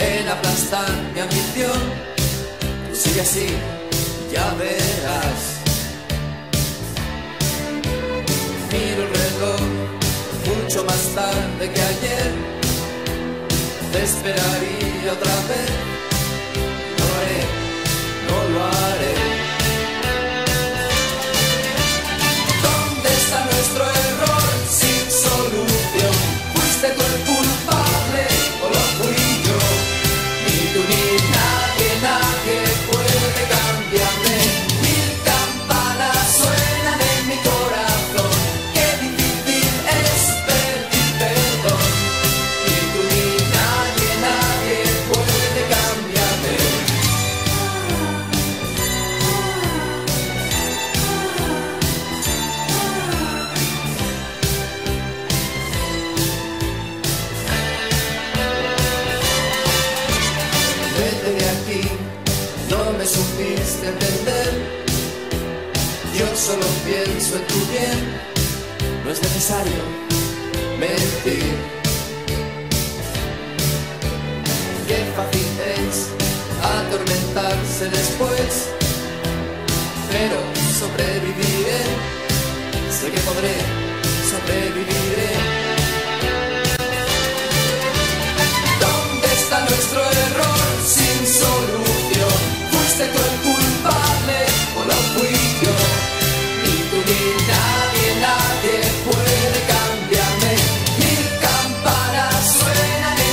en aplastar mi ambición. Tú sigue así, ya verás. Miro el reloj mucho más tarde que ayer. Te esperaría otra vez. Me supiste entender. Yo solo pienso en tu bien, no es necesario mentir. Qué fácil es atormentarse después, pero sobreviviré, sé que podré, sobreviviré. Buena